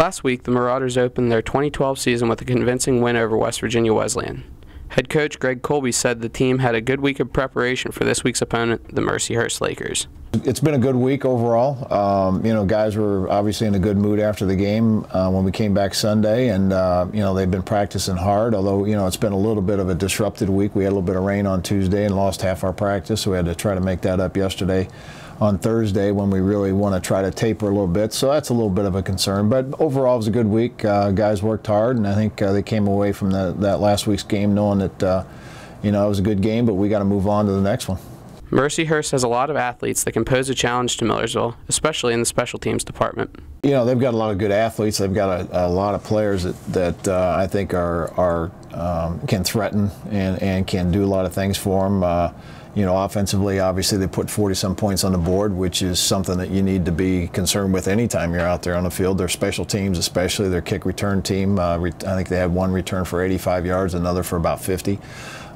Last week, the Marauders opened their 2012 season with a convincing win over West Virginia Wesleyan. Head coach Greg Colby said the team had a good week of preparation for this week's opponent, the Mercyhurst Lakers. It's been a good week overall. Um, you know, guys were obviously in a good mood after the game uh, when we came back Sunday, and uh, you know they've been practicing hard. Although you know it's been a little bit of a disrupted week. We had a little bit of rain on Tuesday and lost half our practice, so we had to try to make that up yesterday on Thursday when we really want to try to taper a little bit. So that's a little bit of a concern. But overall, it was a good week. Uh, guys worked hard, and I think uh, they came away from the, that last week's game knowing that uh, you know it was a good game, but we got to move on to the next one. Mercyhurst has a lot of athletes that can pose a challenge to Millersville, especially in the special teams department. You know, they've got a lot of good athletes. They've got a, a lot of players that, that uh, I think are, are um, can threaten and, and can do a lot of things for them. Uh, you know, offensively, obviously they put 40 some points on the board, which is something that you need to be concerned with anytime you're out there on the field. Their special teams, especially their kick return team, uh, I think they had one return for 85 yards, another for about 50.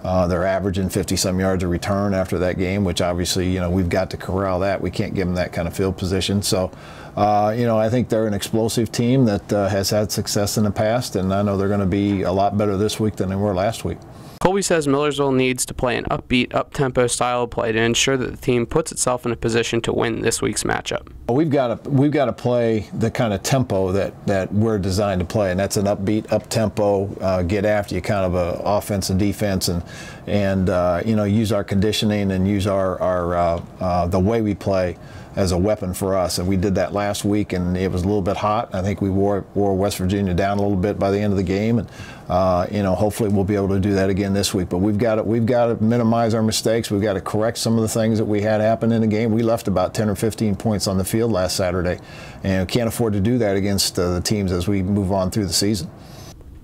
Uh, they're averaging 50 some yards a return after that game, which obviously, you know, we've got to corral that. We can't give them that kind of field position. So, uh, you know, I they're an explosive team that uh, has had success in the past, and I know they're going to be a lot better this week than they were last week. Colby says Millersville needs to play an upbeat, up-tempo style of play to ensure that the team puts itself in a position to win this week's matchup. We've got to we've got to play the kind of tempo that that we're designed to play, and that's an upbeat, up-tempo, uh, get after you kind of a offense and defense, and and uh, you know use our conditioning and use our our uh, uh the way we play as a weapon for us. And we did that last week, and it was a little bit hot. I think we wore, wore West Virginia down a little bit by the end of the game, and uh, you know, hopefully we'll be able to do that again this week. But we've got to, we've got to minimize our mistakes. We've got to correct some of the things that we had happen in the game. We left about 10 or 15 points on the field last Saturday, and can't afford to do that against uh, the teams as we move on through the season.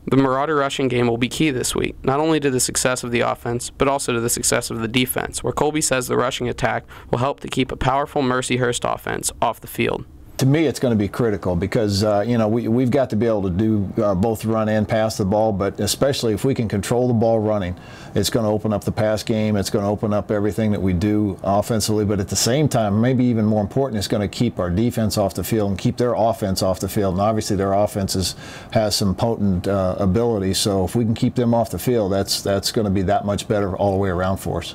The Marauder rushing game will be key this week, not only to the success of the offense, but also to the success of the defense, where Colby says the rushing attack will help to keep a powerful Mercyhurst offense off the field to me, it's going to be critical because uh, you know we we've got to be able to do uh, both run and pass the ball, but especially if we can control the ball running, it's going to open up the pass game. It's going to open up everything that we do offensively. But at the same time, maybe even more important, it's going to keep our defense off the field and keep their offense off the field. And obviously, their offense is, has some potent uh, ability. So if we can keep them off the field, that's that's going to be that much better all the way around for us.